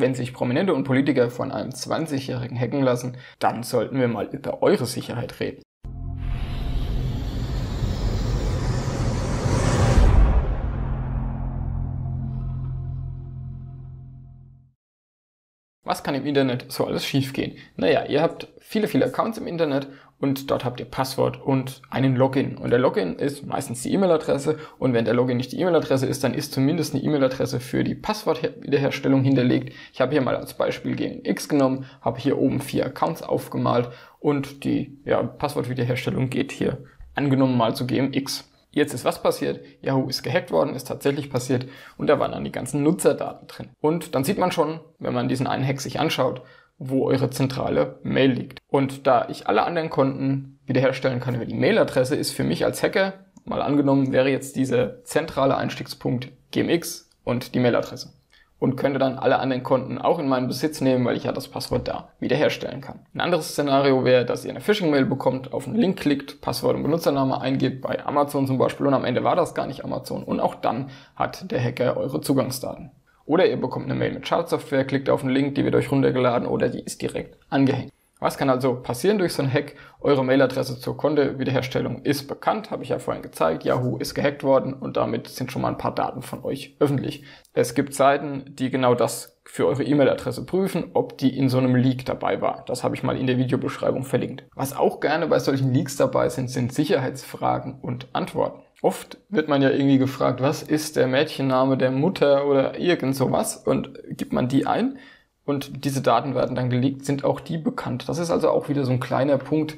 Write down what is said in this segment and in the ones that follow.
Wenn sich Prominente und Politiker von einem 20-Jährigen hacken lassen, dann sollten wir mal über eure Sicherheit reden. Was kann im Internet so alles schiefgehen? Naja, ihr habt viele, viele Accounts im Internet und dort habt ihr Passwort und einen Login. Und der Login ist meistens die E-Mail-Adresse und wenn der Login nicht die E-Mail-Adresse ist, dann ist zumindest eine E-Mail-Adresse für die Passwortwiederherstellung hinterlegt. Ich habe hier mal als Beispiel GMX genommen, habe hier oben vier Accounts aufgemalt und die ja, Passwortwiederherstellung geht hier angenommen mal zu GMX. Jetzt ist was passiert? Yahoo ist gehackt worden, ist tatsächlich passiert und da waren dann die ganzen Nutzerdaten drin. Und dann sieht man schon, wenn man diesen einen Hack sich anschaut, wo eure zentrale Mail liegt. Und da ich alle anderen Konten wiederherstellen kann über die Mailadresse, ist für mich als Hacker, mal angenommen, wäre jetzt dieser zentrale Einstiegspunkt GMX und die Mailadresse. Und könnte dann alle anderen Konten auch in meinen Besitz nehmen, weil ich ja das Passwort da wiederherstellen kann. Ein anderes Szenario wäre, dass ihr eine Phishing-Mail bekommt, auf einen Link klickt, Passwort und Benutzername eingebt, bei Amazon zum Beispiel, und am Ende war das gar nicht Amazon. Und auch dann hat der Hacker eure Zugangsdaten. Oder ihr bekommt eine Mail mit Schadsoftware, klickt auf einen Link, die wird euch runtergeladen oder die ist direkt angehängt. Was kann also passieren durch so einen Hack? Eure Mailadresse zur Kontowiederherstellung ist bekannt, habe ich ja vorhin gezeigt. Yahoo ist gehackt worden und damit sind schon mal ein paar Daten von euch öffentlich. Es gibt Seiten, die genau das für eure E-Mail-Adresse prüfen, ob die in so einem Leak dabei war. Das habe ich mal in der Videobeschreibung verlinkt. Was auch gerne bei solchen Leaks dabei sind, sind Sicherheitsfragen und Antworten. Oft wird man ja irgendwie gefragt, was ist der Mädchenname der Mutter oder irgend sowas und gibt man die ein und diese Daten werden dann geleakt, sind auch die bekannt. Das ist also auch wieder so ein kleiner Punkt,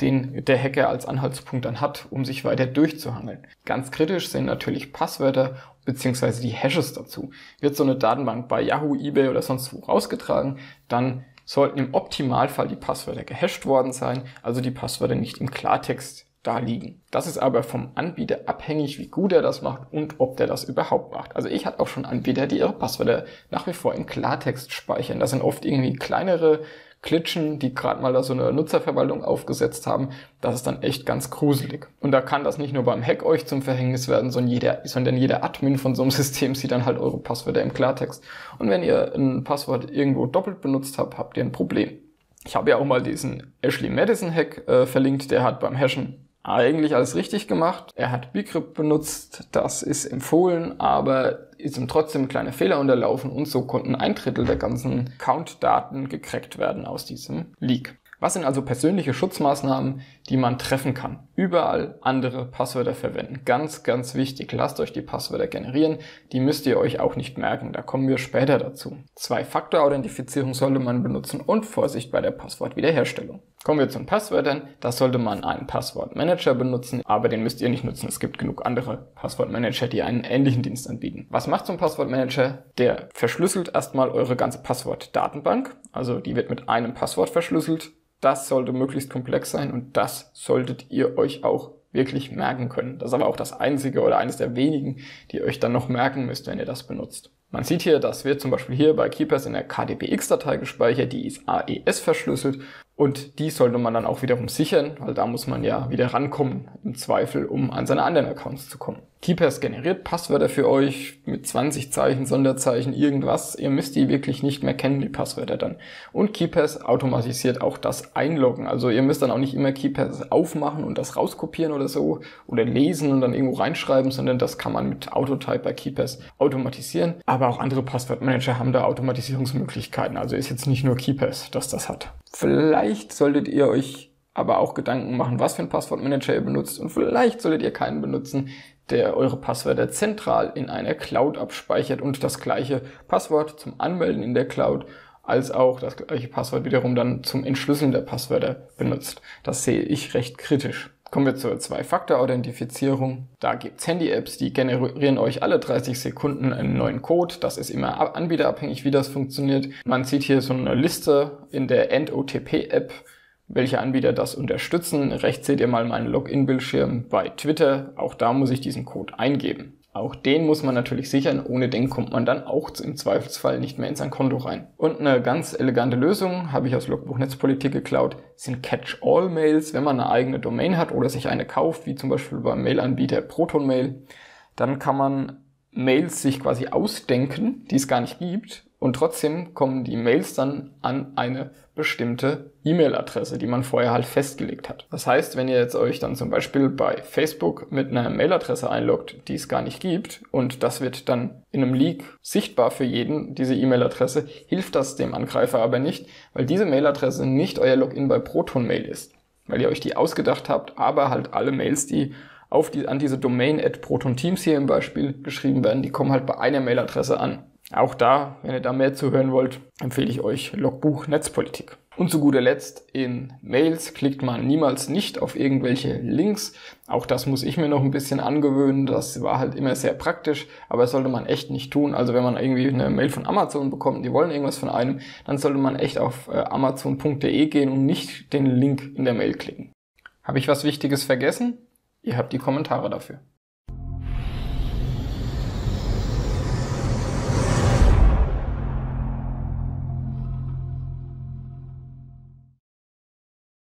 den der Hacker als Anhaltspunkt dann hat, um sich weiter durchzuhangeln. Ganz kritisch sind natürlich Passwörter beziehungsweise die Hashes dazu. Wird so eine Datenbank bei Yahoo, eBay oder sonst wo rausgetragen, dann sollten im Optimalfall die Passwörter gehasht worden sein, also die Passwörter nicht im Klartext da liegen. Das ist aber vom Anbieter abhängig, wie gut er das macht und ob der das überhaupt macht. Also ich hatte auch schon Anbieter, die ihre Passwörter nach wie vor im Klartext speichern. Das sind oft irgendwie kleinere Klitschen, die gerade mal da so eine Nutzerverwaltung aufgesetzt haben. Das ist dann echt ganz gruselig. Und da kann das nicht nur beim Hack euch zum Verhängnis werden, sondern jeder, sondern jeder Admin von so einem System sieht dann halt eure Passwörter im Klartext. Und wenn ihr ein Passwort irgendwo doppelt benutzt habt, habt ihr ein Problem. Ich habe ja auch mal diesen Ashley Madison Hack äh, verlinkt, der hat beim Hashen eigentlich alles richtig gemacht. Er hat Bcrypt benutzt, das ist empfohlen, aber ist ihm trotzdem kleine Fehler unterlaufen und so konnten ein Drittel der ganzen Count-Daten gecrackt werden aus diesem Leak. Was sind also persönliche Schutzmaßnahmen, die man treffen kann? Überall andere Passwörter verwenden. Ganz, ganz wichtig. Lasst euch die Passwörter generieren. Die müsst ihr euch auch nicht merken. Da kommen wir später dazu. Zwei-Faktor-Authentifizierung sollte man benutzen und Vorsicht bei der Passwortwiederherstellung. Kommen wir zu den Passwörtern. Da sollte man einen Passwortmanager benutzen, aber den müsst ihr nicht nutzen. Es gibt genug andere Passwortmanager, die einen ähnlichen Dienst anbieten. Was macht so ein Passwortmanager? Der verschlüsselt erstmal eure ganze Passwortdatenbank. Also die wird mit einem Passwort verschlüsselt das sollte möglichst komplex sein und das solltet ihr euch auch wirklich merken können. Das ist aber auch das einzige oder eines der wenigen, die ihr euch dann noch merken müsst, wenn ihr das benutzt. Man sieht hier, das wird zum Beispiel hier bei Keepers in der KDBX-Datei gespeichert, die ist AES verschlüsselt und die sollte man dann auch wiederum sichern, weil da muss man ja wieder rankommen, im Zweifel, um an seine anderen Accounts zu kommen. Keepers generiert Passwörter für euch mit 20 Zeichen, Sonderzeichen, irgendwas. Ihr müsst die wirklich nicht mehr kennen, die Passwörter dann. Und Keepers automatisiert auch das Einloggen. Also ihr müsst dann auch nicht immer Keepers aufmachen und das rauskopieren oder so oder lesen und dann irgendwo reinschreiben, sondern das kann man mit Autotype bei Keepers automatisieren. Aber auch andere Passwortmanager haben da Automatisierungsmöglichkeiten. Also ist jetzt nicht nur Keepers, das das hat. Vielleicht solltet ihr euch aber auch Gedanken machen, was für ein Passwortmanager ihr benutzt und vielleicht solltet ihr keinen benutzen, der eure Passwörter zentral in einer Cloud abspeichert und das gleiche Passwort zum Anmelden in der Cloud als auch das gleiche Passwort wiederum dann zum Entschlüsseln der Passwörter benutzt. Das sehe ich recht kritisch. Kommen wir zur Zwei-Faktor-Authentifizierung. Da gibt's Handy-Apps, die generieren euch alle 30 Sekunden einen neuen Code. Das ist immer anbieterabhängig, wie das funktioniert. Man sieht hier so eine Liste in der End-OTP-App, welche Anbieter das unterstützen. Rechts seht ihr mal meinen Login-Bildschirm bei Twitter. Auch da muss ich diesen Code eingeben. Auch den muss man natürlich sichern, ohne den kommt man dann auch im Zweifelsfall nicht mehr in sein Konto rein. Und eine ganz elegante Lösung, habe ich aus Logbuch Netzpolitik geklaut, sind Catch-all-Mails. Wenn man eine eigene Domain hat oder sich eine kauft, wie zum Beispiel beim Mailanbieter ProtonMail, dann kann man Mails sich quasi ausdenken, die es gar nicht gibt und trotzdem kommen die Mails dann an eine bestimmte E-Mail-Adresse, die man vorher halt festgelegt hat. Das heißt, wenn ihr jetzt euch dann zum Beispiel bei Facebook mit einer Mail-Adresse einloggt, die es gar nicht gibt, und das wird dann in einem Leak sichtbar für jeden, diese E-Mail-Adresse, hilft das dem Angreifer aber nicht, weil diese Mail-Adresse nicht euer Login bei Proton-Mail ist. Weil ihr euch die ausgedacht habt, aber halt alle Mails, die auf die, an diese Domain at Proton Teams hier im Beispiel geschrieben werden, die kommen halt bei einer Mailadresse an. Auch da, wenn ihr da mehr zuhören wollt, empfehle ich euch Logbuch Netzpolitik. Und zu guter Letzt, in Mails klickt man niemals nicht auf irgendwelche Links. Auch das muss ich mir noch ein bisschen angewöhnen. Das war halt immer sehr praktisch, aber das sollte man echt nicht tun. Also wenn man irgendwie eine Mail von Amazon bekommt, die wollen irgendwas von einem, dann sollte man echt auf äh, amazon.de gehen und nicht den Link in der Mail klicken. Habe ich was Wichtiges vergessen? Ihr habt die Kommentare dafür.